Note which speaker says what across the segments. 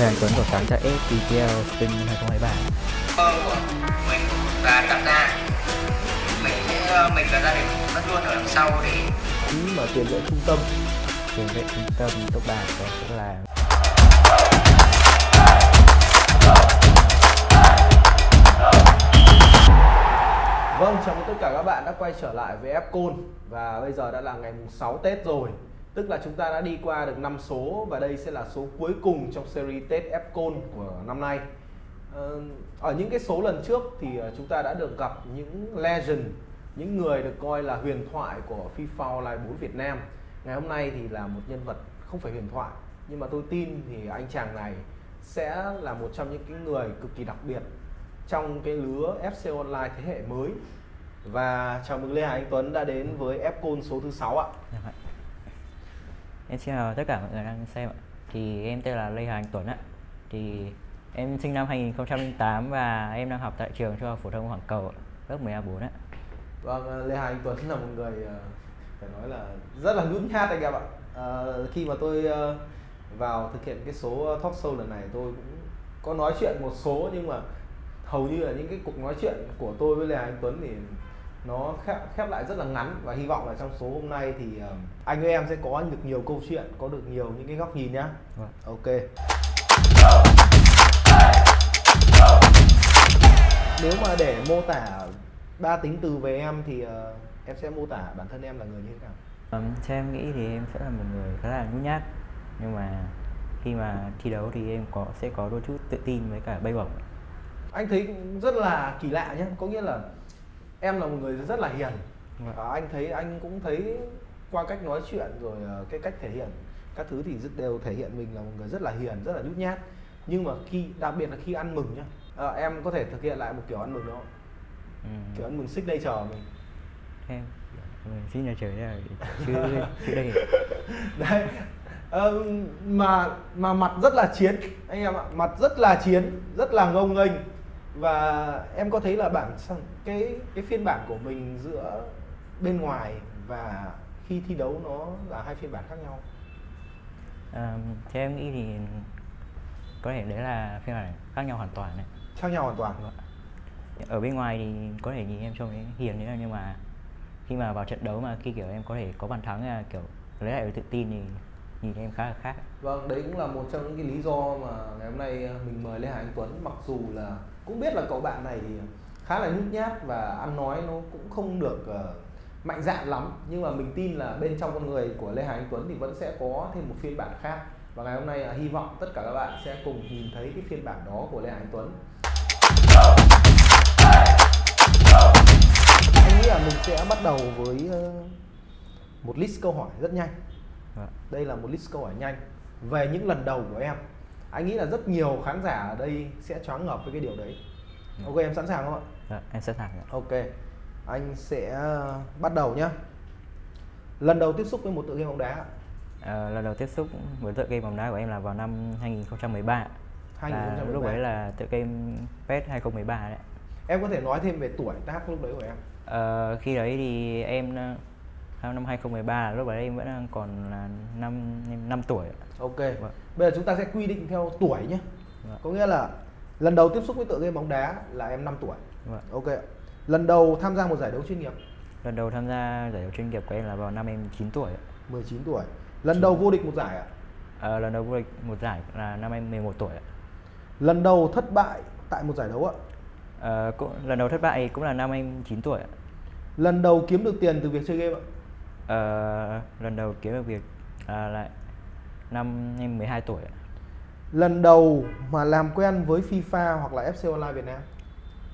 Speaker 1: Lê Anh Tuấn của sáng cho FPL Spring 2023
Speaker 2: mơ của mình và đặt ra. Mình sẽ mình và gia đình vẫn luôn ở đằng sau để
Speaker 3: Ý mà tiền vệ trung tâm.
Speaker 1: Tiền vệ trung tâm top 3 của em sẽ là
Speaker 3: Vâng, chào mừng tất cả các bạn đã quay trở lại với Fcon Và bây giờ đã là ngày mùng 6 Tết rồi Tức là chúng ta đã đi qua được 5 số Và đây sẽ là số cuối cùng trong series Tết Fcon của năm nay. Ờ, ở những cái số lần trước thì ờ, chúng ta đã được gặp những legend, Những người được coi là huyền thoại của FIFA Online 4 Việt Nam. Ngày hôm nay thì là một nhân vật không phải huyền thoại, Nhưng mà tôi tin thì anh chàng này sẽ là một trong những cái người cực kỳ đặc biệt trong cái lứa FC Online thế hệ mới. Và chào mừng Lê Hà Anh Tuấn đã đến với Fcon số thứ 6 ạ.
Speaker 1: Dạ vâng. Em xin chào tất cả mọi người đang xem ạ. Thì em tên là Lê Hoàng Tuấn ạ. Thì em sinh năm 2008 và em đang học tại trường trung học phổ thông Hoàng Cầu lớp 10A4 ạ.
Speaker 3: Vâng, ờ, Lê Hoàng Tuấn là một người ờ, phải nói là rất là nhút nhát anh em ạ. à, khi mà tôi vào thực hiện cái số talk show lần này tôi cũng có nói chuyện một số nhưng mà hầu như là những cái cuộc nói chuyện của tôi với Lê Hoàng Tuấn thì nó khép, khép lại rất là ngắn và hy vọng là trong số hôm nay thì uh, anh với em sẽ có được nhiều câu chuyện, có được nhiều những cái góc nhìn nhá.
Speaker 1: Vâng.
Speaker 3: Ok. Nếu mà để mô tả ba tính từ về em thì ờ, em sẽ mô tả bản thân em là người như thế nào?
Speaker 1: um, Theo em nghĩ thì em sẽ là một người khá là nhút nhát Nhưng mà khi mà thi đấu thì em có sẽ có đôi chút tự tin với cả bay bổng
Speaker 3: Anh thấy rất là kỳ lạ nhé, có nghĩa là em là một người rất là hiền.
Speaker 1: Vâng.
Speaker 3: Và anh thấy anh cũng thấy qua cách nói chuyện rồi ờ, cái cách thể hiện các thứ thì rất đều thể hiện mình là một người rất là hiền, rất là nhút nhát. Nhưng mà khi đặc biệt là khi ăn mừng nhá, ờ, em có thể thực hiện lại một kiểu ăn mừng đó
Speaker 1: um,
Speaker 3: Kiểu ăn mừng signature của mình.
Speaker 1: Em mình xin là trời là chứ chứ đây
Speaker 3: đấy Ờ, mà mà mặt rất là chiến anh em ạ mặt rất là chiến rất là ngông nghênh và em có thấy là bản cái cái phiên bản của mình giữa bên ngoài và khi thi đấu nó là hai phiên bản khác nhau.
Speaker 1: Um, Theo em nghĩ thì có thể đấy là phiên bản khác nhau hoàn toàn này
Speaker 3: khác nhau hoàn toàn.
Speaker 1: Vâng. ở bên ngoài thì có thể nhìn em trông thấy hiền đấy nhưng mà khi mà vào trận đấu mà khi kiểu em có thể có bàn thắng là kiểu lấy lại được tự tin thì nhìn em khá là khác
Speaker 3: vâng đấy cũng là một trong những cái lý do mà ngày hôm nay mình mời Lê Hải Anh Tuấn. Mặc dù là cũng biết là cậu bạn này thì khá là nhút nhát và ăn nói nó cũng không được ờ, mạnh dạn lắm. Nhưng mà mình tin là bên trong con người của Lê Hải Anh Tuấn thì vẫn sẽ có thêm một phiên bản khác. Và ngày hôm nay à, hy vọng tất cả các bạn sẽ cùng nhìn thấy cái phiên bản đó của Lê Hải Anh Tuấn. Anh nghĩ là mình sẽ bắt đầu với ờ, một list câu hỏi rất nhanh.
Speaker 1: Vâng.
Speaker 3: đây là một list câu hỏi nhanh. Về những lần đầu của em anh nghĩ là rất nhiều khán giả ở đây sẽ choáng ngợp với cái điều đấy. Ok em sẵn sàng không ạ?
Speaker 1: Dạ, em sẵn sàng ạ.
Speaker 3: ok anh sẽ bắt đầu nhá lần đầu tiếp xúc với một tựa game bóng đá
Speaker 1: Ờ, lần đầu tiếp xúc với tựa game bóng đá của em là vào năm 2013 ạ. Là
Speaker 3: 2013.
Speaker 1: lúc đấy là tựa game PES 2013 đấy
Speaker 3: em có thể nói thêm về tuổi tác lúc đấy của em
Speaker 1: Ờ, khi đấy thì em ờ, năm 2013 lúc đấy em vẫn còn là năm năm tuổi
Speaker 3: ok
Speaker 1: Vâng.
Speaker 3: bây giờ chúng ta sẽ quy định theo tuổi nhé
Speaker 1: Vâng.
Speaker 3: có nghĩa là lần đầu tiếp xúc với tựa game bóng đá là em 5 tuổi
Speaker 1: Vâng.
Speaker 3: ok. Lần đầu tham gia một giải đấu chuyên nghiệp
Speaker 1: lần đầu tham gia giải đấu chuyên nghiệp của em là vào năm em 9 tuổi ạ.
Speaker 3: 19 tuổi lần đầu vô địch một giải ạ
Speaker 1: Ờ, lần đầu vô địch một giải là năm em 11 tuổi ạ.
Speaker 3: lần đầu thất bại tại một giải đấu ạ
Speaker 1: Ờ, cũng, lần đầu thất bại cũng là năm em 9 tuổi ạ.
Speaker 3: lần đầu kiếm được tiền từ việc chơi game ạ
Speaker 1: Ờ, lần đầu kiếm được việc à, là năm em 12 tuổi ạ.
Speaker 3: lần đầu mà làm quen với FIFA hoặc là FC Online Việt Nam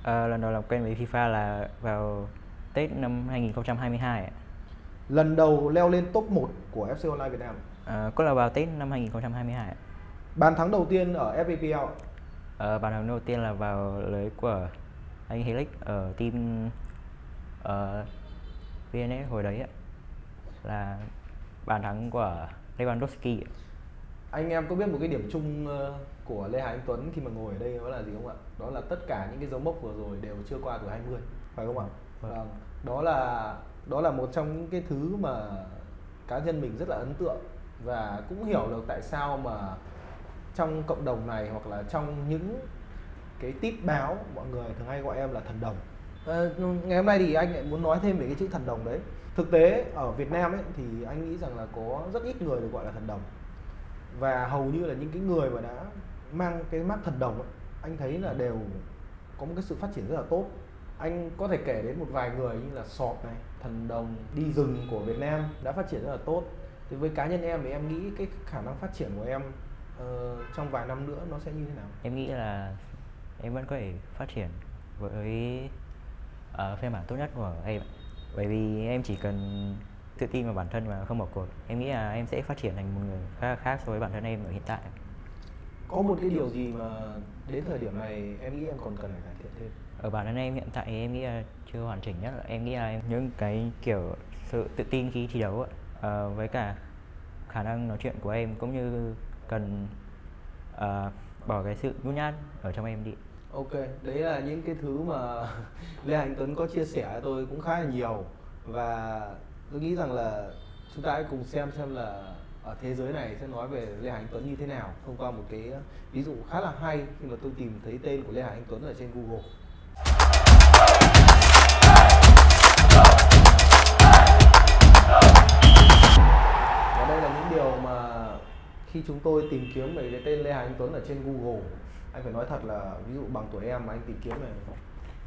Speaker 1: Ờ, lần đầu làm quen với FIFA là vào Tết năm 2022 ạ.
Speaker 3: lần đầu leo lên top 1 của FC Online Việt Nam
Speaker 1: Ờ, cũng là vào Tết năm 2022 ạ.
Speaker 3: bàn thắng đầu tiên ở FPL
Speaker 1: Ờ, bàn thắng đầu tiên là vào lưới của anh Helix ở team ở VNS hồi đấy ạ. Là bàn thắng của Lewandowski
Speaker 3: anh em có biết một cái điểm chung của Lê Hải Anh Tuấn khi mà ngồi ở đây đó là gì không ạ? Đó là tất cả những cái dấu mốc vừa rồi đều chưa qua tuổi 20 phải không ạ?
Speaker 1: Vâng.
Speaker 3: vâng. Đó là đó là một trong những cái thứ mà cá nhân mình rất là ấn tượng và cũng hiểu được tại sao mà trong cộng đồng này hoặc là trong những cái tít báo mọi người thường hay gọi em là thần đồng. À, ngày hôm nay thì anh lại muốn nói thêm về cái chữ thần đồng đấy. Thực tế ở Việt Nam ấy thì anh nghĩ rằng là có rất ít người được gọi là thần đồng. Và hầu như là những cái người mà đã mang cái mắt thần đồng ấy, anh thấy là đều có một cái sự phát triển rất là tốt. Anh có thể kể đến một vài người như là sọt này thần đồng đi rừng của Việt Nam đã phát triển rất là tốt. Thì với cá nhân em thì em nghĩ cái khả năng phát triển của em uh, trong vài năm nữa nó sẽ như thế nào?
Speaker 1: Em nghĩ là em vẫn có thể phát triển với uh, phiên bản tốt nhất của em bởi vì em chỉ cần tự tin vào bản thân và không bỏ cuộc. Em nghĩ là em sẽ phát triển thành một người khác, khác so với bản thân em ở hiện tại
Speaker 3: có một cái điều gì mà đến thời điểm này em nghĩ em còn cần phải cải thiện thêm?
Speaker 1: Ở bản thân em hiện tại em nghĩ là chưa hoàn chỉnh nhất. Em nghĩ là em những cái kiểu sự tự tin khi thi đấu à, với cả khả năng nói chuyện của em cũng như cần uh, bỏ cái sự nhút nhát ở trong em đi.
Speaker 3: Ok đấy là những cái thứ mà lê hành tuấn có chia sẻ với tôi cũng khá là nhiều. Và tôi nghĩ rằng là chúng ta hãy cùng xem xem là ở thế giới này sẽ nói về Lê Hải Anh Tuấn như thế nào thông qua một cái ờ, ví dụ khá là hay khi mà tôi tìm thấy tên của Lê Hải Anh Tuấn ở trên Google. Và đây là những điều mà khi chúng tôi tìm kiếm về cái tên Lê Hải Anh Tuấn ở trên Google, anh phải nói thật là ví dụ bằng tuổi em mà anh tìm kiếm này,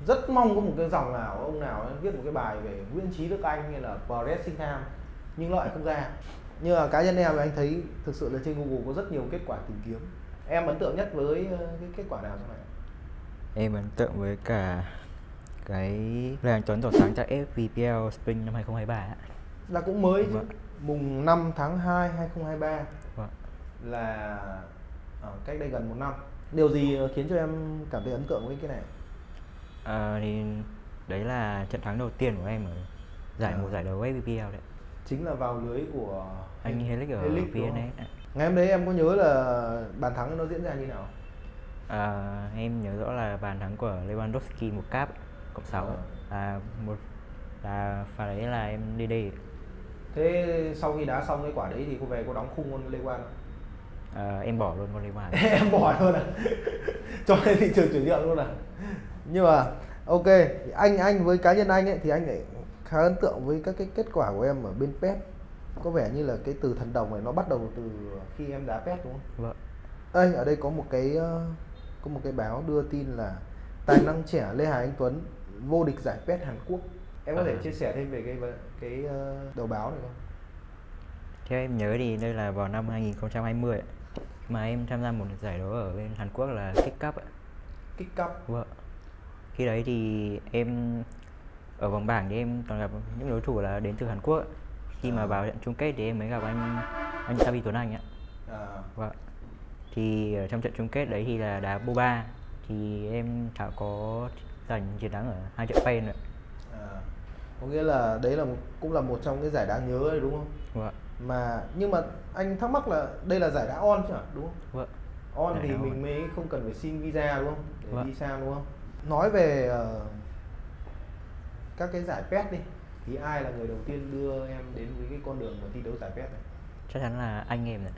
Speaker 3: rất mong có một cái dòng nào, ông nào viết một cái bài về Nguyễn Trí Đức Anh hay là Bresingham nhưng lại không ra nhưng mà cá nhân em thì anh thấy thực sự là trên Google có rất nhiều kết quả tìm kiếm. Em ấn tượng nhất với ờ, cái kết quả nào trong này?
Speaker 1: Em ấn tượng với cả cái Anh Tuấn tỏ sáng tại FVPL Spring năm 2023
Speaker 3: là cũng mới vâng. mùng 5 tháng 2 2023 vâng. là ở cách đây gần một năm. Điều gì khiến cho em cảm thấy ấn tượng với cái này?
Speaker 1: À, thì đấy là trận thắng đầu tiên của em ở giải à. một giải đấu FVPL đấy
Speaker 3: chính là vào lưới của
Speaker 1: anh Helix ở Helix VNS
Speaker 3: ngày hôm đấy em có nhớ là bàn thắng nó diễn ra như nào?
Speaker 1: À, em nhớ rõ là bàn thắng của Lewandowski một cáp cộng 6 à. là một là pha đấy là em đi đi
Speaker 3: thế sau khi đá xong cái quả đấy thì cô về cô đóng khung con Lê Quang
Speaker 1: à, em bỏ luôn con Quang
Speaker 3: em bỏ luôn à? Cho lên thị trường chuyển nhượng luôn à? Nhưng mà ok anh anh với cá nhân anh ấy thì anh lại khá ấn tượng với các cái kết quả của em ở bên PES có vẻ như là cái từ thần đồng này nó bắt đầu từ khi em đá PES đúng không? Vâng. Đây ở đây có một cái ờ, có một cái báo đưa tin là tài năng trẻ Lê Hải Anh Tuấn vô địch giải PES Hàn Quốc. Em có à. thể chia sẻ thêm về cái cái ờ, đầu báo này không?
Speaker 1: Theo em nhớ thì đây là vào năm 2020 mà em tham gia một giải đấu ở bên Hàn Quốc là Kick Cup ạ.
Speaker 3: Kick Cup.
Speaker 1: Vâng. Khi đấy thì em ở vòng bảng thì em toàn gặp những đối thủ là đến từ Hàn Quốc. Khi mà à. vào trận chung kết thì em mới gặp anh anh Savi Tuấn Anh ạ. À. vâng. Thì ở trong trận chung kết đấy thì là đá Boba thì em thảo có giành chiến thắng ở hai trận phen rồi
Speaker 3: à, có nghĩa là đấy là cũng là một trong cái giải đáng nhớ đấy đúng không?
Speaker 1: Vâng
Speaker 3: mà nhưng mà anh thắc mắc là đây là giải đá on chứ đúng không?
Speaker 1: Vâng
Speaker 3: on giải thì mình on. mới không cần phải xin visa đúng không? Để vâng. đi sang đúng không? Nói về uh, các cái giải pet đi thì ai là người đầu tiên đưa em đến với cái con đường mà thi đấu giải pet này?
Speaker 1: Chắc chắn là anh em này.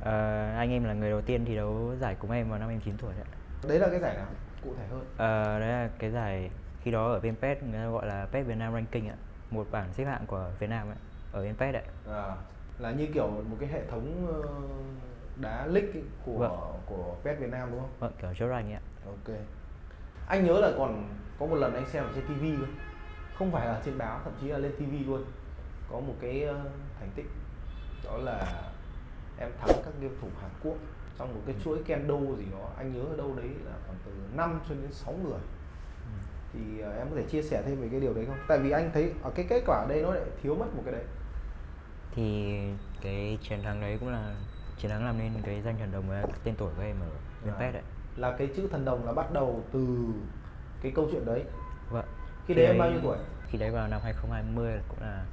Speaker 1: Ờ, anh em là người đầu tiên thi đấu giải cùng em vào năm em 9 tuổi đấy
Speaker 3: đấy là cái giải nào cụ thể hơn?
Speaker 1: Ờ, đấy là cái giải khi đó ở bên pet người ta gọi là pet Việt Nam ranking ạ. Một bảng xếp hạng của Việt Nam ấy, ở bên pet đấy.
Speaker 3: À, là như kiểu một cái hệ thống ờ, đá league của vâng. của pet Việt Nam đúng không?
Speaker 1: Vâng kiểu chốt anh ạ.
Speaker 3: Ok. Anh nhớ là còn có một lần anh xem ở trên TV luôn không phải là trên báo thậm chí là lên TV luôn. Có một cái ờ, thành tích đó là em thắng các game thủ Hàn Quốc. Trong một cái chuỗi kendo gì đó anh nhớ ở đâu đấy là khoảng từ 5 cho đến 6 người. Ừ. thì ờ, em có thể chia sẻ thêm về cái điều đấy không? Tại vì anh thấy ở cái kết quả đây nó lại thiếu mất một cái đấy.
Speaker 1: Thì cái chiến thắng đấy cũng là chiến thắng làm nên cái danh thần đồng với tên tuổi của em ở bên à, đấy.
Speaker 3: Là cái chữ thần đồng là bắt đầu từ cái câu chuyện đấy.
Speaker 1: vâng
Speaker 3: khi, đấy em bao nhiêu tuổi?
Speaker 1: khi đấy vào năm 2020 cũng là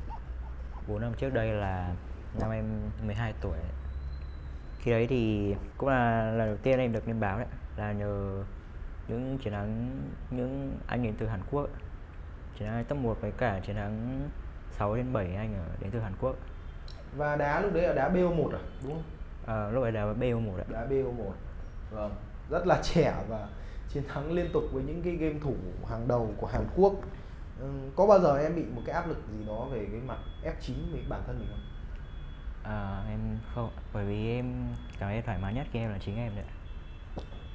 Speaker 1: 4 năm trước đây là năm em 12 tuổi. Khi đấy thì cũng là lần đầu tiên em được lên báo đấy là nhờ những chiến thắng những anh đến từ Hàn Quốc chiến thắng top 1 với cả chiến thắng 6 đến 7 anh ở đến từ Hàn Quốc.
Speaker 3: Và đá lúc đấy là đá BO1 à đúng không?
Speaker 1: Ờ, lúc ấy đá BO1 ạ.
Speaker 3: đá BO1 vâng. Rất là trẻ và chiến thắng liên tục với những cái game thủ hàng đầu của Hàn Quốc ừ, có bao giờ em bị một cái áp lực gì đó về cái mặt F9 với bản thân mình không?
Speaker 1: À, em không bởi vì em cảm thấy thoải mái nhất khi em là chính em đấy.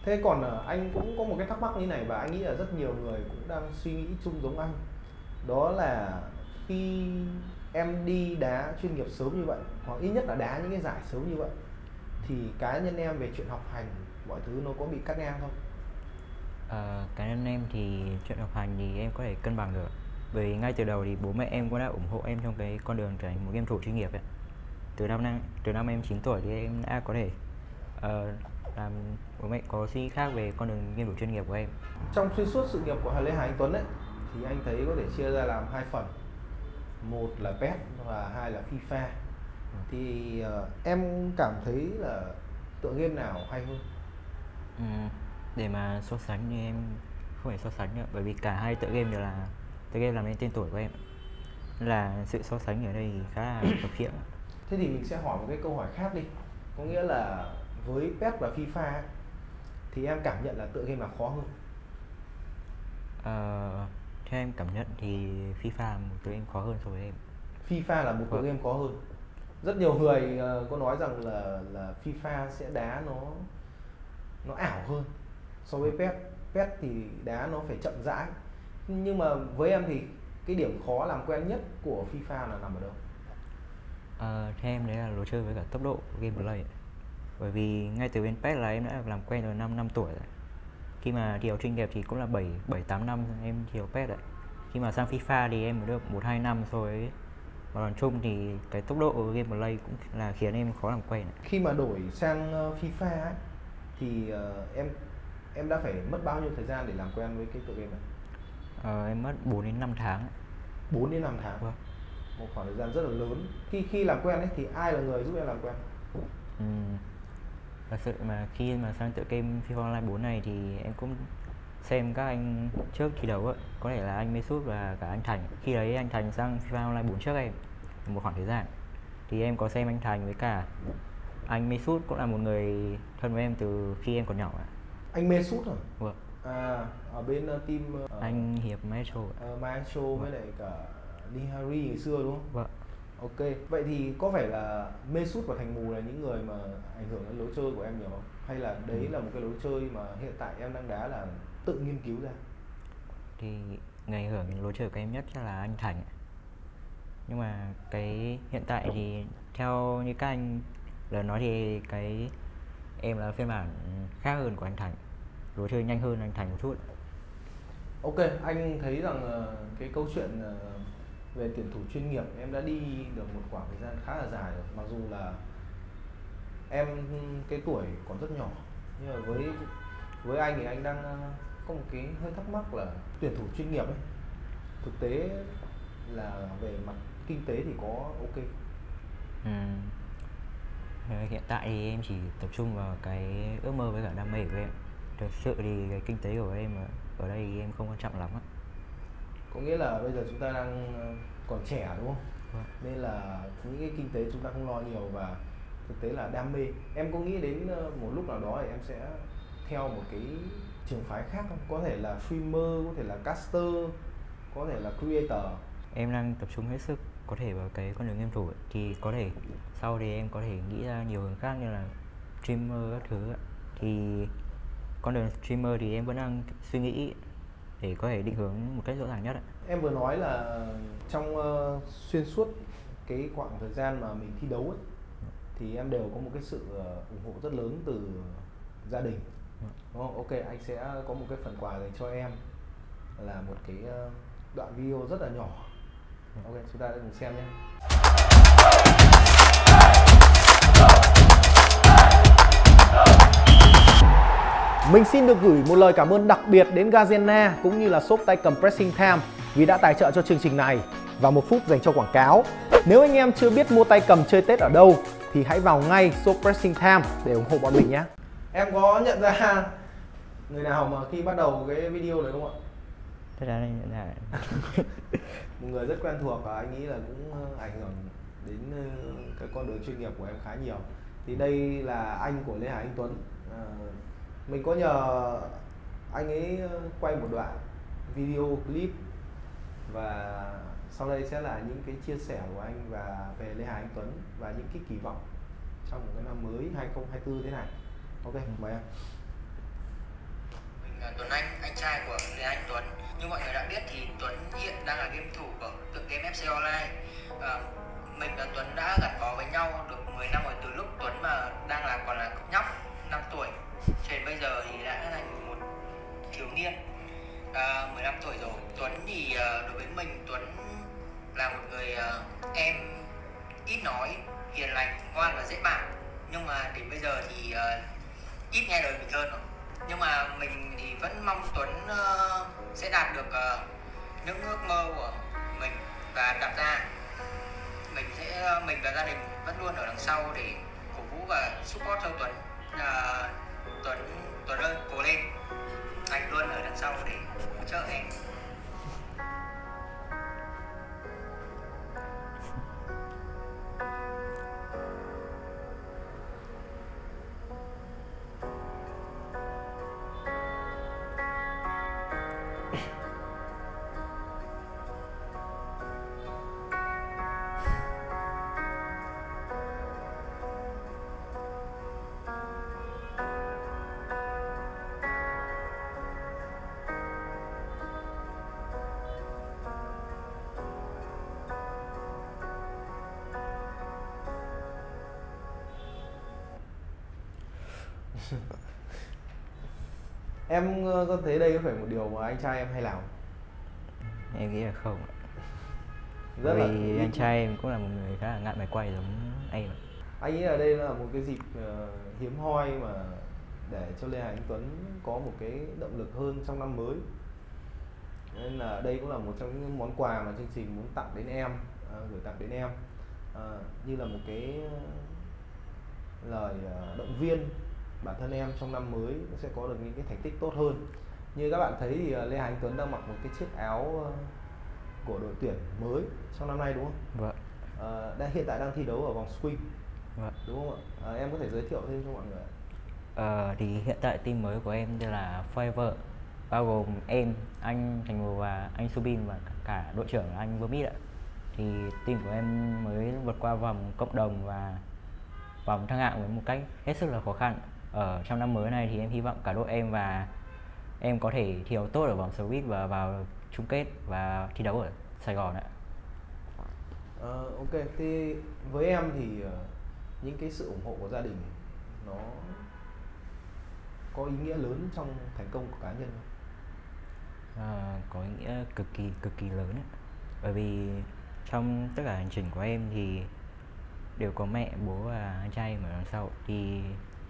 Speaker 3: Thế còn ờ, anh cũng có một cái thắc mắc như này và anh nghĩ là rất nhiều người cũng đang suy nghĩ chung giống anh đó là khi em đi đá chuyên nghiệp sớm như vậy hoặc ít nhất là đá những cái giải sớm như vậy thì cá nhân em về chuyện học hành mọi thứ nó có bị cắt ngang không?
Speaker 1: Ờ, cá nhân em thì chuyện học hành thì em có thể cân bằng được. Bởi vì ngay từ đầu thì bố mẹ em cũng đã ủng hộ em trong cái con đường trở thành một game thủ chuyên nghiệp ấy. Từ năm năm từ năm em 9 tuổi thì em đã có thể ờ, làm bố mẹ có suy nghĩ khác về con đường game thủ chuyên nghiệp của em.
Speaker 3: Trong xuyên suốt sự nghiệp của Hà Lê Hà Anh Tuấn ấy thì anh thấy có thể chia ra làm hai phần một là PES và hai là FIFA thì ờ, em cảm thấy là tựa game nào hay hơn?
Speaker 1: Ừ, để mà so sánh thì em không thể so sánh được bởi vì cả hai tựa game đều là tựa game làm nên tên tuổi của em. Nên là sự so sánh ở đây khá là khập khiễng.
Speaker 3: Thế thì mình sẽ hỏi một cái câu hỏi khác đi Có nghĩa là với PES và FIFA ấy, thì em cảm nhận là tựa game nào khó hơn?
Speaker 1: Ờ, theo em cảm nhận thì FIFA là một tựa game khó hơn so với em.
Speaker 3: FIFA là một tựa
Speaker 1: Vâng.
Speaker 3: game khó hơn Rất nhiều người ờ, có nói rằng là là FIFA sẽ đá nó nó ảo hơn so với PES PES thì đá nó phải chậm rãi nhưng mà với em thì cái điểm khó làm quen nhất của FIFA là nằm ở đâu?
Speaker 1: Ờ, theo em đấy là lối chơi với cả tốc độ của game play ấy. Bởi vì ngay từ bên PES là em đã làm quen từ 5 năm tuổi rồi. Khi mà thi đấu chuyên nghiệp thì cũng là 7 7 8 năm em thi đấu PES đấy. Khi mà sang FIFA thì em mới được 1 2 năm với và nói chung thì cái tốc độ của game play cũng là khiến em khó làm quen ấy.
Speaker 3: Khi mà đổi sang ờ, FIFA ấy, thì ờ, em em đã phải mất bao nhiêu thời gian để làm quen với cái tựa game này?
Speaker 1: Ờ, em mất 4 đến 5 tháng. ấy.
Speaker 3: 4 đến 5 tháng.
Speaker 1: Vâng.
Speaker 3: Một khoảng thời gian rất là lớn. Khi khi làm quen ấy thì ai là người giúp em làm quen?
Speaker 1: Ừm, thật sự mà khi mà sang tựa game FIFA Online 4 này thì em cũng xem các anh trước thi đấu ấy, có thể là anh Mesut và cả anh Thành. Khi đấy anh Thành sang FIFA Online 4 trước em một khoảng thời gian. Thì em có xem anh Thành với cả anh Mesut cũng là một người thân với em từ khi em còn nhỏ ạ.
Speaker 3: Anh Mesut à?
Speaker 1: Vâng.
Speaker 3: À, ở bên ờ, team ờ,
Speaker 1: Anh Hiệp Maestro
Speaker 3: uh, Maestro với lại cả Nihari ngày xưa đúng không?
Speaker 1: Vâng.
Speaker 3: Ok, vậy thì có phải là Mesut và Thành Mù là những người mà ảnh hưởng đến lối chơi của em nhiều không? Hay là đấy
Speaker 1: Ừ.
Speaker 3: là một cái lối chơi mà hiện tại em đang đá là tự nghiên cứu ra?
Speaker 1: Thì người ảnh hưởng lối chơi của em nhất chắc là anh Thành. Nhưng mà cái hiện tại thì theo như các anh là nói thì cái em là phiên bản khác hơn của anh Thành lối chơi nhanh hơn anh Thành một chút
Speaker 3: Ok, anh thấy rằng ờ, cái câu chuyện ờ, về tuyển thủ chuyên nghiệp em đã đi được một khoảng thời gian khá là dài rồi. Mặc dù là em cái tuổi còn rất nhỏ nhưng mà với với anh thì anh đang ờ, có một cái hơi thắc mắc là tuyển thủ chuyên nghiệp ấy thực tế là về mặt kinh tế thì có ok
Speaker 1: Ừm. Ờ, hiện tại thì em chỉ tập trung vào cái ước mơ với cả đam mê của em. Thực sự thì cái kinh tế của em ở- đây thì em không quan trọng lắm á.
Speaker 3: Có nghĩa là bây giờ chúng ta đang ờ, còn trẻ đúng không?
Speaker 1: Vâng.
Speaker 3: nên là những cái kinh tế chúng ta không lo nhiều và thực tế là đam mê. Em có nghĩ đến ờ, một lúc nào đó thì em sẽ theo một cái trường phái khác không? Có thể là streamer có thể là caster có thể là creator.
Speaker 1: Em đang tập trung hết sức có thể vào cái con đường game thủ ấy. thì có thể sau thì em có thể nghĩ ra nhiều hướng khác như là streamer các thứ ạ. thì con đường streamer thì em vẫn đang suy nghĩ để có thể định hướng một cách rõ ràng nhất ạ.
Speaker 3: em vừa nói là trong ờ, xuyên suốt cái khoảng thời gian mà mình thi đấu ấy, thì em đều có một cái sự ờ, ủng hộ rất lớn từ gia đình đúng không? Ok anh sẽ có một cái phần quà dành cho em là một cái ờ, đoạn video rất là nhỏ ok chúng ta cùng xem nhé Mình xin được gửi một lời cảm ơn đặc biệt đến Gazena cũng như là shop tay cầm Pressing Time vì đã tài trợ cho chương trình này và một phút dành cho quảng cáo. Nếu anh em chưa biết mua tay cầm chơi Tết ở đâu thì hãy vào ngay shop Pressing Time để ủng hộ bọn mình nhé. Em có nhận ra người nào mà khi bắt đầu cái video này không ạ?
Speaker 1: Tất cả đây là
Speaker 3: Một người rất quen thuộc và anh nghĩ là cũng ờ, ảnh hưởng đến ờ, cái con đường chuyên nghiệp của em khá nhiều. thì đây là anh của Lê Hải Anh Tuấn. À, mình có nhờ anh ấy quay một đoạn video clip và sau đây sẽ là những cái chia sẻ của anh và về Lê Hải Anh Tuấn và những cái kỳ vọng trong một cái năm mới 2024 thế này. Ok mời em.
Speaker 2: Ờ, Tuấn Anh anh trai của Lê Anh Tuấn. Như mọi người đã biết thì Tuấn hiện đang là game thủ của tựa game FC Online. À, mình và Tuấn đã gắn bó với nhau được 10 năm rồi từ lúc Tuấn mà đang là còn là cậu nhóc 5 tuổi cho đến bây giờ thì đã thành một thiếu niên. Ờ, à, 15 tuổi rồi. Tuấn thì đối với mình Tuấn là một người uh, em ít nói hiền lành ngoan và dễ bảo. Nhưng mà đến bây giờ thì uh, ít nghe lời mình hơn rồi nhưng mà mình thì vẫn mong Tuấn uh, sẽ đạt được uh, những ước mơ của mình và đặt ra. Mình sẽ ờ, mình và gia đình vẫn luôn ở đằng sau để cổ vũ và support cho Tuấn. Uh, Tuấn Tuấn ơi cố lên. Anh luôn ở đằng sau để hỗ trợ em.
Speaker 3: Có thấy đây có phải một điều mà anh trai em hay làm?
Speaker 1: Em nghĩ là không
Speaker 3: rất
Speaker 1: bởi
Speaker 3: là
Speaker 1: vì anh trai em cũng là một người khá là ngại máy quay giống em
Speaker 3: anh nghĩ là đây là một cái dịp ờ, hiếm hoi mà để cho Lê Hải Anh Tuấn có một cái động lực hơn trong năm mới. Nên là đây cũng là một trong những món quà mà chương trình muốn tặng đến em à, gửi tặng đến em. À, như là một cái lời ờ, động viên bản thân em trong năm mới sẽ có được những cái thành tích tốt hơn như các bạn thấy thì ờ, Lê Hải Anh Tuấn đang mặc một cái chiếc áo ờ, của đội tuyển mới trong năm nay đúng không?
Speaker 1: vâng
Speaker 3: Ờ, đang hiện tại đang thi đấu ở vòng swing
Speaker 1: vâng
Speaker 3: đúng không ạ? Ờ, em có thể giới thiệu thêm cho mọi người.
Speaker 1: Ờ, thì hiện tại team mới của em là Fiverr bao gồm em, anh Thành Ngô và anh Subin và cả đội trưởng là anh Vermit ạ. Thì team của em mới vượt qua vòng cộng đồng và vòng thăng hạng với một cách hết sức là khó khăn. Ở trong năm mới này thì em hy vọng cả đội em và em có thể thi đấu tốt ở vòng Swiss và vào chung kết và thi đấu ở Sài Gòn ạ.
Speaker 3: Ờ, ok, thì với em thì ờ, những cái sự ủng hộ của gia đình nó có ý nghĩa lớn trong thành công của cá nhân không?
Speaker 1: Ờ, có ý nghĩa cực kỳ cực kỳ lớn ấy. bởi vì trong tất cả hành trình của em thì đều có mẹ bố và anh trai em ở đằng sau thì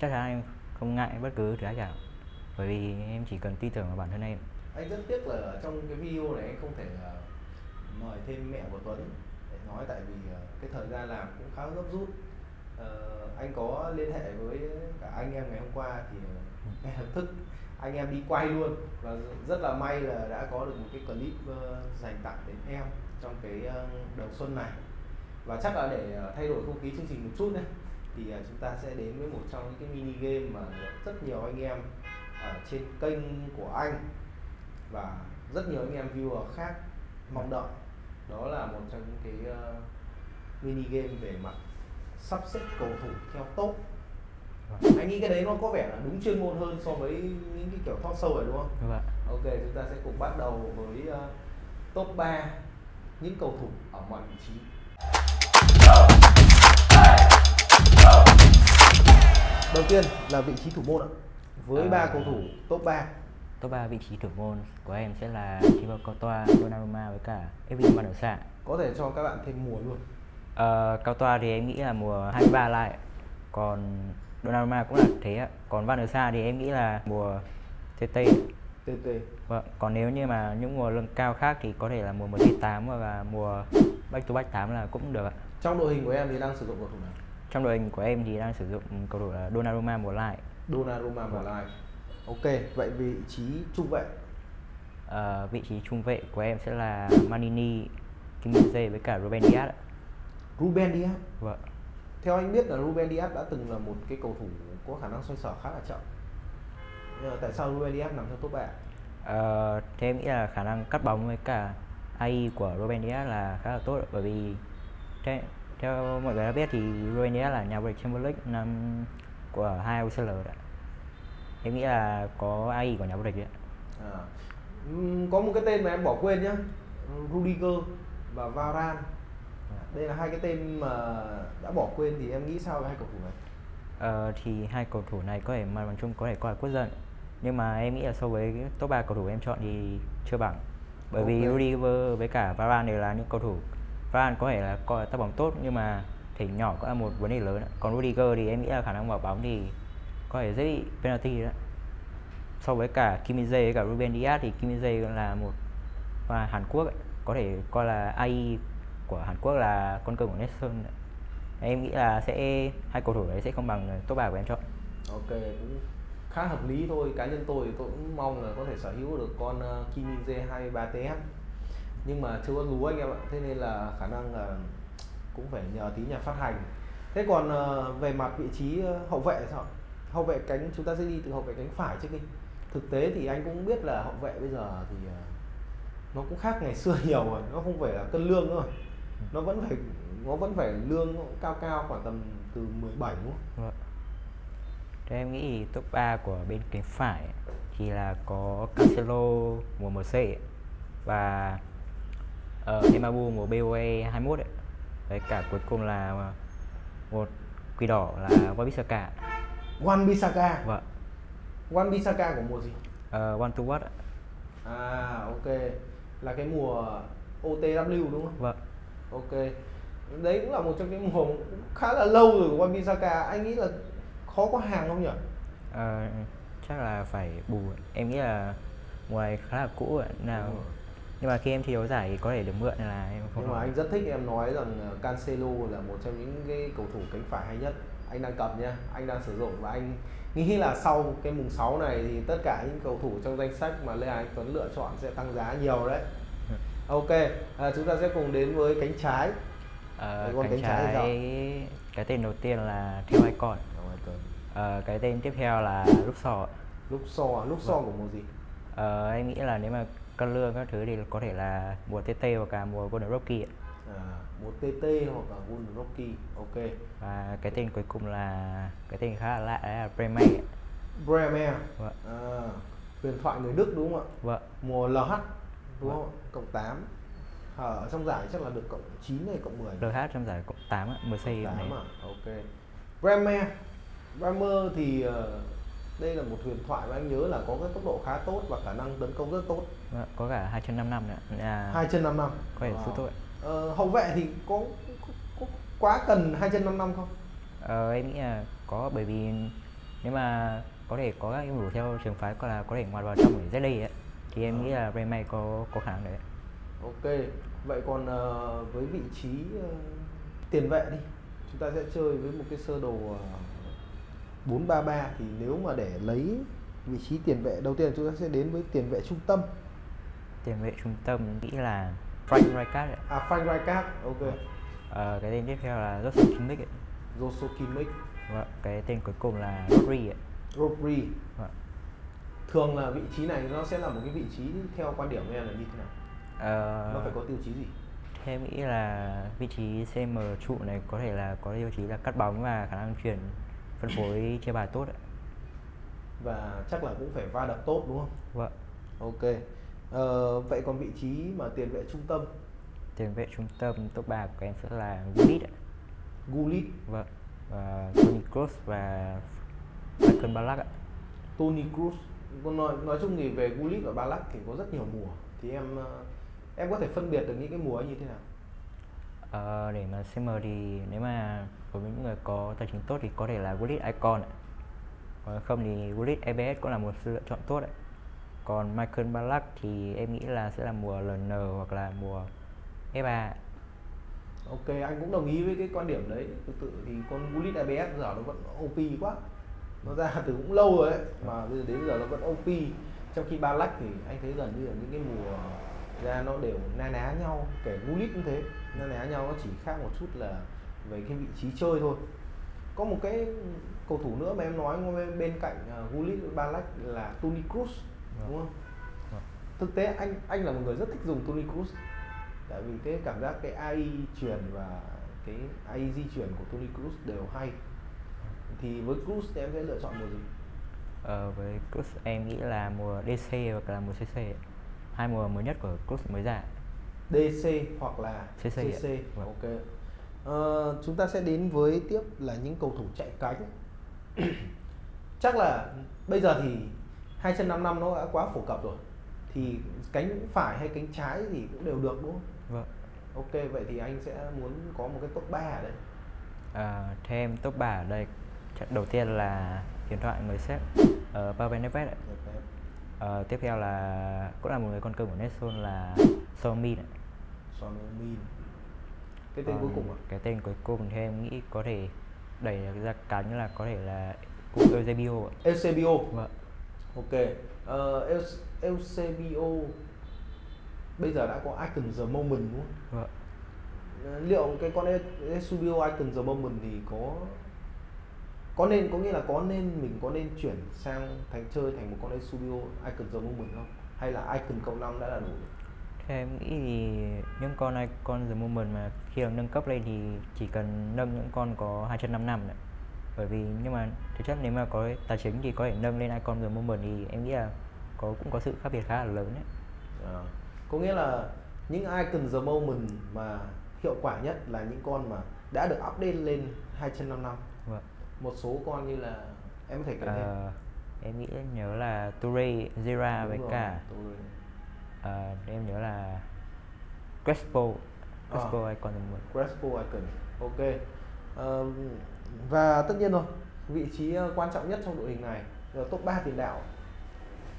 Speaker 1: chắc chắn em không ngại bất cứ thứ gì cả bởi vì em chỉ cần tin tưởng vào bản thân em.
Speaker 3: Anh rất tiếc là trong cái video này anh không thể ờ, mời thêm mẹ của Tuấn để nói tại vì ờ, cái thời gian làm cũng khá gấp rút. Ờ, anh có liên hệ với cả anh em ngày hôm qua thì ờ, ngay lập tức anh em đi quay luôn. Và rất là may là đã có được một cái clip dành tặng đến em trong cái đầu xuân này. Và chắc là để thay đổi không khí chương trình một chút này thì ờ, chúng ta sẽ đến với một trong những cái mini game mà rất nhiều anh em ở trên kênh của anh và rất nhiều anh em viewer khác mong đợi đó là một trong những cái ờ, mini game về mặt sắp xếp cầu thủ theo top anh nghĩ cái đấy nó có vẻ là đúng chuyên môn hơn so với những cái kiểu talk show này đúng không?
Speaker 1: vâng
Speaker 3: Ok, chúng ta sẽ cùng bắt đầu với ờ, top 3 những cầu thủ ở mọi vị trí. Đầu tiên là vị trí thủ môn ạ. Với ba
Speaker 1: À.
Speaker 3: cầu thủ top 3
Speaker 1: top 3 vị trí thủ môn của em sẽ là Thibaut Courtois, Donnarumma với cả Evan van der Sar
Speaker 3: có thể cho các bạn thêm mùa luôn.
Speaker 1: Ờ, cao toa thì em nghĩ là mùa 23 lại còn Donnarumma cũng là thế ạ còn Van der Sar thì em nghĩ là mùa TT
Speaker 3: TT.
Speaker 1: vâng còn nếu như mà những mùa lưng cao khác thì có thể là mùa 18 hoặc là mùa back to back 8 là cũng được ạ
Speaker 3: Trong đội hình của em thì đang sử dụng cầu thủ nào?
Speaker 1: Trong đội hình của em thì đang sử dụng cầu thủ là Donnarumma mùa lại
Speaker 3: Donnarumma
Speaker 1: Vâng.
Speaker 3: mở lại. Ok, vậy vị trí trung vệ
Speaker 1: Ờ, vị trí trung vệ của em sẽ là Manini, Kim Min với cả Ruben Dias
Speaker 3: Ruben Dias.
Speaker 1: vâng
Speaker 3: theo anh biết là Ruben Dias đã từng là một cái cầu thủ có khả năng xoay sở khá là chậm Nhưng mà tại sao Ruben Dias nằm trong top 3
Speaker 1: Ờ, thế em nghĩ là khả năng cắt bóng với cả AI của Ruben Dias là khá là tốt bởi vì theo mọi người đã biết thì Dias là nhà vô địch Champions League năm của hai UCL đấy. Em nghĩ là có AI của nhà vô địch đấy.
Speaker 3: à. Có một cái tên mà em bỏ quên nhá Rudiger và Varane đây là hai cái tên mà đã bỏ quên thì em nghĩ sao về hai cầu thủ này
Speaker 1: Ờ, thì hai cầu thủ này có thể mặt bằng chung có thể coi là quốc dân nhưng mà em nghĩ là so với top 3 cầu thủ em chọn thì chưa bằng bởi vì
Speaker 3: Ok.
Speaker 1: Rudiger với cả Varane đều là những cầu thủ Varane có thể là coi là tác bóng tốt nhưng mà thể nhỏ cũng là một vấn đề lớn còn Rudiger thì em nghĩ là khả năng vào bóng thì có thể dễ bị penalty đó so với cả Kim Jae với cả Ruben Dias thì Kim Jae là một và Hàn Quốc ấy, có thể coi là AI của Hàn Quốc là con cưng của Nelson em nghĩ là sẽ hai cầu thủ đấy sẽ không bằng top 3 của em chọn
Speaker 3: ok cũng khá hợp lý thôi. Cá nhân tôi thì tôi cũng mong là có thể sở hữu được con uh, Kim Jae 23 TS nhưng mà chưa có lúa anh em ạ. Thế nên là khả năng là cũng phải nhờ tí nhà phát hành. Thế còn ờ, về mặt vị trí ờ, hậu vệ thì sao? Hậu vệ cánh, chúng ta sẽ đi từ hậu vệ cánh phải trước đi. Thực tế thì anh cũng biết là hậu vệ bây giờ thì ờ, nó cũng khác ngày xưa nhiều rồi. Nó không phải là cân lương nữa. Rồi nó vẫn phải, nó vẫn phải lương cao cao, khoảng tầm từ 17 đúng không?
Speaker 1: Vâng. Em nghĩ top 3 của bên cánh phải thì là có Cancelo mùa MC và uh, Emabu mùa BOE 21 ấy. Với cả cuối cùng là một quỷ đỏ là Wan-Bissaka.
Speaker 3: Wan Bissaka
Speaker 1: Vâng.
Speaker 3: Wan Bissaka của mùa gì
Speaker 1: Uh, one to what? ạ.
Speaker 3: à ok là cái mùa OTW đúng không
Speaker 1: Vâng.
Speaker 3: ok đấy cũng là một trong cái mùa cũng khá là lâu rồi của Wan Bissaka anh nghĩ là khó có hàng không nhỉ
Speaker 1: Ờ, chắc là phải bù. Em nghĩ là mùa này khá là cũ ấy. Nào
Speaker 3: rồi.
Speaker 1: Nhưng mà khi em thi đấu giải thì có thể được mượn là em không
Speaker 3: nhưng mà anh rất thích em nói rằng ờ, Cancelo là một trong những cái cầu thủ cánh phải hay nhất. Anh đang cầm nha anh đang sử dụng và anh nghĩ là sau cái mùng 6 này thì tất cả những cầu thủ trong danh sách mà Lê Anh Tuấn lựa chọn sẽ tăng giá nhiều đấy. Ok à, chúng ta sẽ cùng đến với cánh trái. Còn
Speaker 1: cánh
Speaker 3: cánh trái
Speaker 1: trái cái tên đầu tiên là Theo Icon. Ờ, cái tên tiếp theo là lúc sò
Speaker 3: lúc à? lúc so của mùa gì?
Speaker 1: Ờ, em nghĩ là nếu mà lương các thứ thì có thể là mùa TT hoặc là mùa Golden Rocky ạ.
Speaker 3: à, một TT hoặc là Golden Rocky ok
Speaker 1: và cái tên cuối cùng là cái tên khá là lạ đấy là Bremen ạ.
Speaker 3: Bremer
Speaker 1: Vâng.
Speaker 3: à, huyền thoại người Đức đúng không ạ
Speaker 1: vâng
Speaker 3: mùa LH đúng
Speaker 1: Vâng.
Speaker 3: không cộng 8 ở trong giải chắc là được cộng 9 hay cộng 10
Speaker 1: LH trong giải cộng 8 ạ, 10 xây
Speaker 3: Tám
Speaker 1: này
Speaker 3: à? Ok. Bremer. Bremer thì ờ, đây là một huyền thoại mà anh nhớ là có cái tốc độ khá tốt và khả năng tấn công rất tốt.
Speaker 1: Vâng, có cả 2 chân 5 năm nữa là
Speaker 3: Hai chân 5 năm.
Speaker 1: có thể sút tốt.
Speaker 3: Ờ, hậu vệ thì có, có, có quá cần hai chân 5 năm không?
Speaker 1: ờ, em nghĩ là có bởi vì nếu mà có thể có các em thủ theo trường phái có là có thể ngoặt vào trong để dễ đi ạ thì em nghĩ là Bremen có có khả năng đấy.
Speaker 3: Ok. Vậy còn ờ, với vị trí ờ, tiền vệ đi. Chúng ta sẽ chơi với một cái sơ đồ uh, 433 thì nếu mà để lấy vị trí tiền vệ đầu tiên chúng ta sẽ đến với tiền vệ trung tâm.
Speaker 1: Tiền vệ trung tâm nghĩ là Frank Rijkaard.
Speaker 3: À Frank Rijkaard. Ok.
Speaker 1: Ờ, cái tên tiếp theo là Joshua Kimmich ạ.
Speaker 3: Joshua Kimmich,
Speaker 1: Vâng, cái tên cuối cùng là Rodri ạ.
Speaker 3: Rodri.
Speaker 1: Vâng.
Speaker 3: thường là vị trí này nó sẽ là một cái vị trí theo quan điểm của em là như thế nào
Speaker 1: Ờ,
Speaker 3: nó phải có tiêu chí gì
Speaker 1: Theo em nghĩ là vị trí CM trụ này có thể là có tiêu chí là cắt bóng và khả năng chuyển phân phối chia bài tốt ạ.
Speaker 3: và chắc là cũng phải va đập tốt đúng không
Speaker 1: Vâng.
Speaker 3: ok ờ, vậy còn vị trí mà tiền vệ trung tâm
Speaker 1: Tiền vệ trung tâm top 3 của em sẽ là Gullit ạ.
Speaker 3: Gullit
Speaker 1: Vâng. Và Toni Kroos và Michael Ballack ạ.
Speaker 3: Toni Kroos nói nói chung thì về Gullit và Ballack thì có rất nhiều mùa thì em ờ, em có thể phân biệt được những cái mùa ấy như thế nào
Speaker 1: Ờ, để mà CM thì nếu mà với những người có tài chính tốt thì có thể là Gullit Icon ạ. Còn không thì Gullit EBS cũng là một sự lựa chọn tốt ạ. Còn Michael Ballack thì em nghĩ là sẽ là mùa LN hoặc là mùa F3
Speaker 3: ok anh cũng đồng ý với cái quan điểm đấy. Thực sự thì con Gullit ABS giờ nó vẫn OP quá. Nó ra từ cũng lâu rồi đấy mà bây giờ đến giờ nó vẫn OP trong khi Ballack thì anh thấy gần như là những cái mùa ra nó đều na ná nhau. Kể Gullit cũng thế na ná nhau nó chỉ khác một chút là về cái vị trí chơi thôi. Có một cái cầu thủ nữa mà em nói bên, bên cạnh à, Gullit Balak là Toni Kroos đúng không?
Speaker 1: Vâng.
Speaker 3: thực tế anh anh là một người rất thích dùng Toni Kroos tại vì cái cảm giác cái AI truyền và cái AI di chuyển của Toni Kroos đều hay. Thì với Kroos thì em sẽ lựa chọn mùa gì?
Speaker 1: Ờ, với Cruz em nghĩ là mùa DC hoặc là mùa CC hai mùa mới nhất của Cruz mới ra.
Speaker 3: DC hoặc là
Speaker 1: CC.
Speaker 3: CC
Speaker 1: Vâng.
Speaker 3: ok. Ờ, chúng ta sẽ đến với tiếp là những cầu thủ chạy cánh. Chắc là bây giờ thì hai chân năm năm nó đã quá phổ cập rồi thì cánh phải hay cánh trái thì cũng đều được đúng không
Speaker 1: vâng
Speaker 3: ok vậy thì anh sẽ muốn có một cái top 3 ở đây
Speaker 1: à, thêm top 3 ở đây đầu tiên là huyền thoại người Séc uh, Pavel Nedved ạ. Ờ, tiếp theo là cũng là một người con cưng của Nelson là Son Min ạ.
Speaker 3: Son cái tên cuối
Speaker 1: Còn
Speaker 3: cùng à
Speaker 1: cái tên cuối cùng thì em nghĩ có thể đẩy ra cánh là có thể là Eusebio ạ.
Speaker 3: Eusebio
Speaker 1: Vâng.
Speaker 3: Ok Ờ, Eus- Eusebio bây giờ đã có Icon the Moment đúng không
Speaker 1: Vâng.
Speaker 3: Ờ, liệu cái con E- Eusebio Icon the Moment thì có có nên có nghĩa là có nên mình có nên chuyển sang thành chơi thành một con Eusebio Icon the Moment không hay là Icon cộng 5 đã là đủ
Speaker 1: Theo em nghĩ thì những con icon the moment mà khi mà nâng cấp lên thì chỉ cần nâng những con có 255 nữa. Bởi vì nhưng mà thực chất nếu mà có tài chính thì có thể nâng lên icon the moment thì em nghĩ là có cũng có sự khác biệt khá là lớn đấy.
Speaker 3: Ờ, có nghĩa là những icon the moment mà hiệu quả nhất là những con mà đã được update lên 255
Speaker 1: Vâng.
Speaker 3: một số con như là em có thể kể
Speaker 1: Ờ, em nghĩ nhớ là Toure, Zira với
Speaker 3: rồi,
Speaker 1: cả ờ, em nhớ là Crespo, Crespo
Speaker 3: Ờ.
Speaker 1: icon the moment.
Speaker 3: Crespo Icon ok Ờ, và tất nhiên rồi vị trí ờ, quan trọng nhất trong đội hình này là top 3 tiền đạo.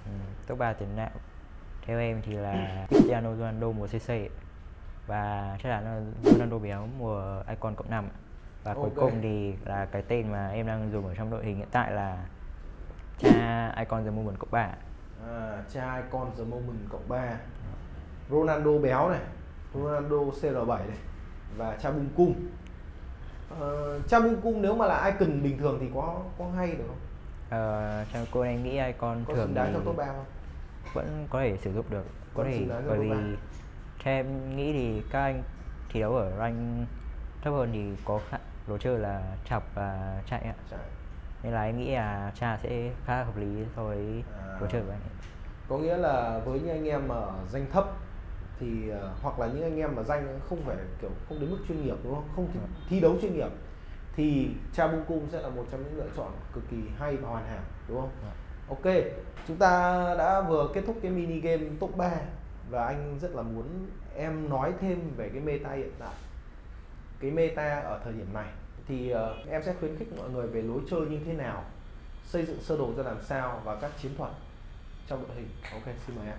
Speaker 1: Ừ, top 3 tiền đạo. Theo em thì là Cristiano Ronaldo mùa CC và chắc là Ronaldo béo mùa Icon cộng 5 và cuối
Speaker 3: Ok.
Speaker 1: cùng thì là cái tên mà em đang dùng ở trong đội hình hiện tại là cha Icon the Moment cộng 3
Speaker 3: à, cha Icon the moment cộng 3 Ronaldo béo này Ronaldo CR7 này và cha bung cung Ờ, cha bung cung nếu mà là icon bình thường thì có có hay được không?
Speaker 1: Ờ, trong cô em nghĩ Icon
Speaker 3: có
Speaker 1: thường
Speaker 3: xứng đáng
Speaker 1: thì
Speaker 3: trong top 3 không?
Speaker 1: vẫn có thể sử dụng được có thể bởi vì theo em nghĩ thì các anh thi đấu ở rank thấp hơn thì có khả lối chơi là chọc và chạy ạ. Nên là em nghĩ là cha sẽ khá hợp lý so với
Speaker 3: À.
Speaker 1: lối chơi của anh ấy.
Speaker 3: có nghĩa là với những anh em mà danh thấp thì ờ, hoặc là những anh em mà danh không phải kiểu không đến mức chuyên nghiệp đúng không? Không thi,
Speaker 1: Vâng.
Speaker 3: thi đấu chuyên nghiệp thì cha bung cung sẽ là một trong những lựa chọn cực kỳ hay và hoàn hảo đúng không?
Speaker 1: Vâng.
Speaker 3: ok chúng ta đã vừa kết thúc cái mini game top 3 và anh rất là muốn em nói thêm về cái meta hiện tại. Cái meta ở thời điểm này thì ờ, em sẽ khuyến khích mọi người về lối chơi như thế nào xây dựng sơ đồ ra làm sao và các chiến thuật trong đội hình. Ok xin mời em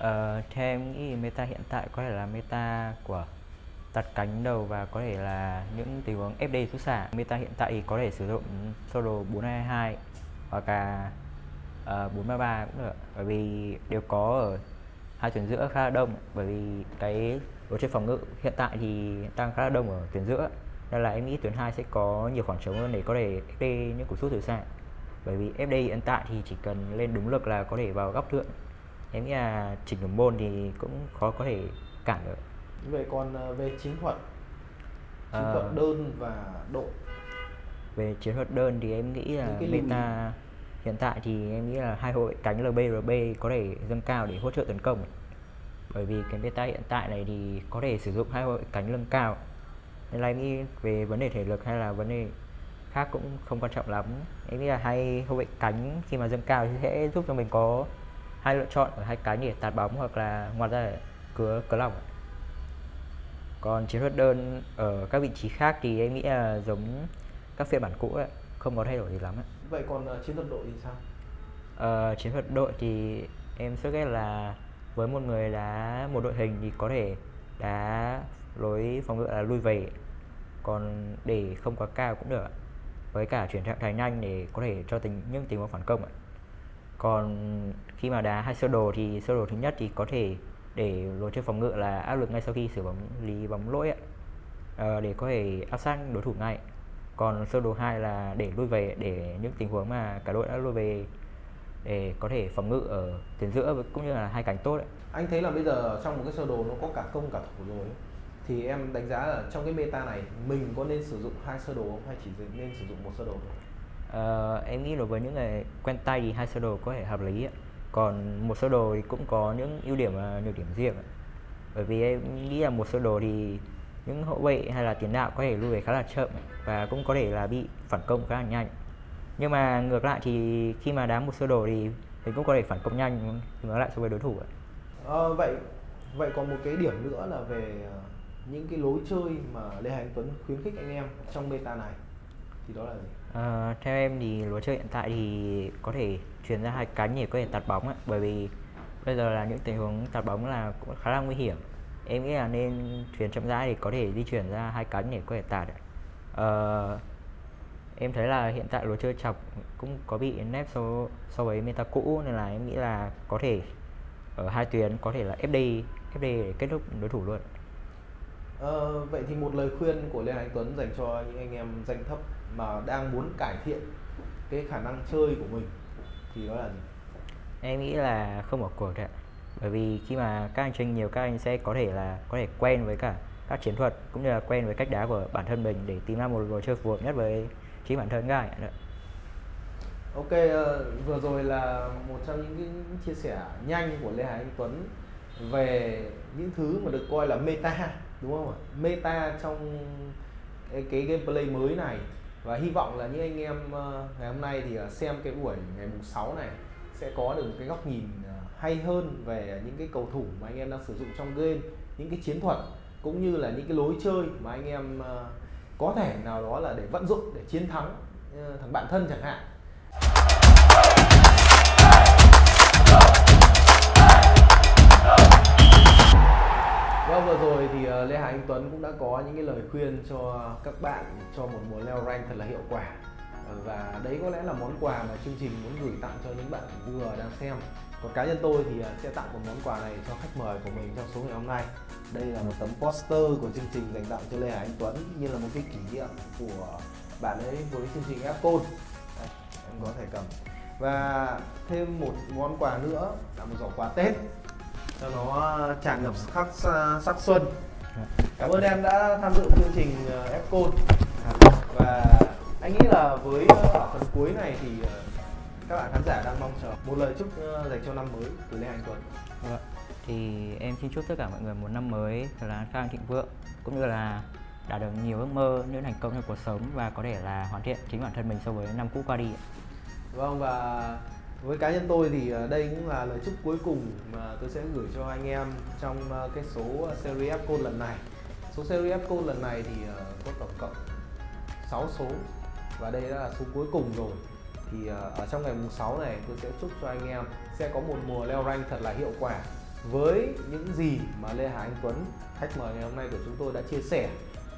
Speaker 1: uh, theo em nghĩ meta hiện tại có thể là meta của tạt cánh đầu và có thể là những tình huống FD xuất xả. Meta hiện tại thì có thể sử dụng solo 422 hoặc là ờ, uh, 433 cũng được. Bởi vì đều có ở hai tuyến giữa khá là đông. Bởi vì cái đối chơi phòng ngự hiện tại thì đang khá là đông ở tuyến giữa. Nên là em nghĩ tuyến 2 sẽ có nhiều khoảng trống hơn để có thể FD những cú sút từ xa. Bởi vì FD hiện tại thì chỉ cần lên đúng lực là có thể vào góc thượng em nghĩ là chỉnh đồng môn thì cũng khó có thể cản được.
Speaker 3: Về còn ờ, về chiến thuật? Chiến
Speaker 1: Ờ.
Speaker 3: thuật đơn và độ.
Speaker 1: Về chiến thuật đơn thì em nghĩ là meta hiện tại thì em nghĩ là hai vệ cánh LB RB có thể dâng cao để hỗ trợ tấn công. Bởi vì cái meta hiện tại này thì có thể sử dụng hai vệ cánh lưng cao. Nên là em nghĩ về vấn đề thể lực hay là vấn đề khác cũng không quan trọng lắm. Em nghĩ là hai hậu vệ cánh khi mà dâng cao thì sẽ giúp cho mình có hai lựa chọn ở hai cánh để tạt bóng hoặc là ngoài ra là cứa cứa lòng còn chiến thuật đơn ở các vị trí khác thì em nghĩ là giống các phiên bản cũ ấy, không có thay đổi gì lắm ấy.
Speaker 3: vậy còn ờ, chiến thuật đội thì sao
Speaker 1: Ờ, chiến thuật đội thì em sức ghét là với một người đá một đội hình thì có thể đá lối phòng ngự là lui về còn để không quá cao cũng được với cả chuyển trạng thái nhanh để có thể cho tình những tình huống phản công ạ còn khi mà đá hai sơ đồ thì sơ đồ thứ nhất thì có thể để lối chơi phòng ngự là áp lực ngay sau khi xử bóng lý bóng lỗi ạ. à, để có thể áp sát đối thủ ngay còn sơ đồ 2 là để lui về để những tình huống mà cả đội đã lui về để có thể phòng ngự ở tuyến giữa cũng như là hai cánh tốt ấy.
Speaker 3: Anh thấy là bây giờ trong một cái sơ đồ nó có cả công cả thủ rồi ấy. thì em đánh giá là trong cái meta này mình có nên sử dụng hai sơ đồ không hay chỉ nên sử dụng một sơ đồ thôi?
Speaker 1: Uh, em nghĩ đối với những người quen tay thì hai sơ đồ có thể hợp lý ấy. còn một sơ đồ thì cũng có những ưu điểm và nhược điểm riêng ấy. bởi vì em nghĩ là một sơ đồ thì những hậu vệ hay là tiền đạo có thể lui về khá là chậm và cũng có thể là bị phản công khá là nhanh nhưng mà ngược lại thì khi mà đá một sơ đồ thì mình cũng có thể phản công nhanh ngược lại so với đối thủ ấy.
Speaker 3: À, ờ, vậy vậy còn một cái điểm nữa là về ờ, những cái lối chơi mà Lê Hải Anh Tuấn khuyến khích anh em trong meta này thì đó là gì?
Speaker 1: À, theo em thì lối chơi hiện tại thì có thể chuyển ra hai cánh để có thể tạt bóng ấy, bởi vì bây giờ là những tình huống tạt bóng là cũng khá là nguy hiểm. Em nghĩ là nên chuyển chậm rãi thì có thể di chuyển ra hai cánh để có thể tạt uh, em thấy là hiện tại lối chơi chọc cũng có bị nép so so với meta cũ nên là em nghĩ là có thể ở hai tuyến có thể là FD FD để kết thúc đối thủ luôn
Speaker 3: Ờ, vậy thì một lời khuyên của Lê Anh Tuấn dành cho những anh em danh thấp mà đang muốn cải thiện cái khả năng chơi của mình thì đó là gì?
Speaker 1: Em nghĩ là không bỏ cuộc ạ bởi vì khi mà các anh tranh nhiều các anh sẽ có thể là có thể quen với cả các chiến thuật cũng như là quen với cách đá của bản thân mình để tìm ra một lối chơi phù hợp nhất với chính bản thân các anh ạ
Speaker 3: Ok, uh, vừa rồi là một trong những cái chia sẻ nhanh của Lê Hải Anh Tuấn về những thứ mà được coi là meta đúng không ạ? Meta trong cái, cái gameplay mới này và hy vọng là những anh em ờ, ngày hôm nay thì ờ, xem cái buổi ngày mùng 6 này sẽ có được một cái góc nhìn ờ, hay hơn về những cái cầu thủ mà anh em đang sử dụng trong game, những cái chiến thuật cũng như là những cái lối chơi mà anh em có thể nào đó là để vận dụng, để chiến thắng thằng bạn thân chẳng hạn. Vâng vừa rồi thì ờ, Lê Hà Anh Tuấn cũng đã có những cái lời khuyên cho các bạn cho một mùa leo rank thật là hiệu quả. Ờ, và đấy có lẽ là món quà mà chương trình muốn gửi tặng cho những bạn vừa đang xem. Còn cá nhân tôi thì ờ, sẽ tặng một món quà này cho khách mời của mình trong số ngày hôm nay. Đây là một tấm poster của chương trình dành tặng cho Lê Hải Anh Tuấn, như là một cái kỷ niệm của bạn ấy với chương trình Fcon em có thể cầm. Và thêm một món quà nữa, là một giỏ quà Tết cho nó tràn ngập sắc sắc xuân cảm ơn em đã tham dự chương trình à, Fcon và anh nghĩ là với ở phần cuối này thì các bạn khán giả đang mong chờ một lời chúc ờ, dành cho năm mới từ Lê Anh Tuấn.
Speaker 1: Vâng. Thì em xin chúc tất cả mọi người một năm mới thật là khang thịnh vượng cũng như là đạt được nhiều ước mơ, những thành công trong cuộc sống và có thể là hoàn thiện chính bản thân mình so với năm cũ qua đi.
Speaker 3: Vâng và với cá nhân tôi thì ờ, đây cũng là lời chúc cuối cùng mà tôi sẽ gửi cho anh em trong ờ, cái số ờ, series F lần này. Số series F lần này thì có tổng cộng 6 số và đây là số cuối cùng rồi. Thì ở trong ngày mùng 6 này tôi sẽ chúc cho anh em sẽ có một mùa leo rank thật là hiệu quả với những gì mà Lê Hà Anh Tuấn, khách mời ngày hôm nay của chúng tôi đã chia sẻ.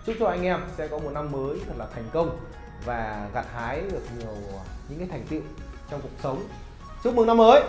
Speaker 3: Chúc cho anh em sẽ có một năm mới thật là thành công và gặt hái được nhiều những cái thành tựu trong cuộc sống chúc mừng năm mới.